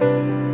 Música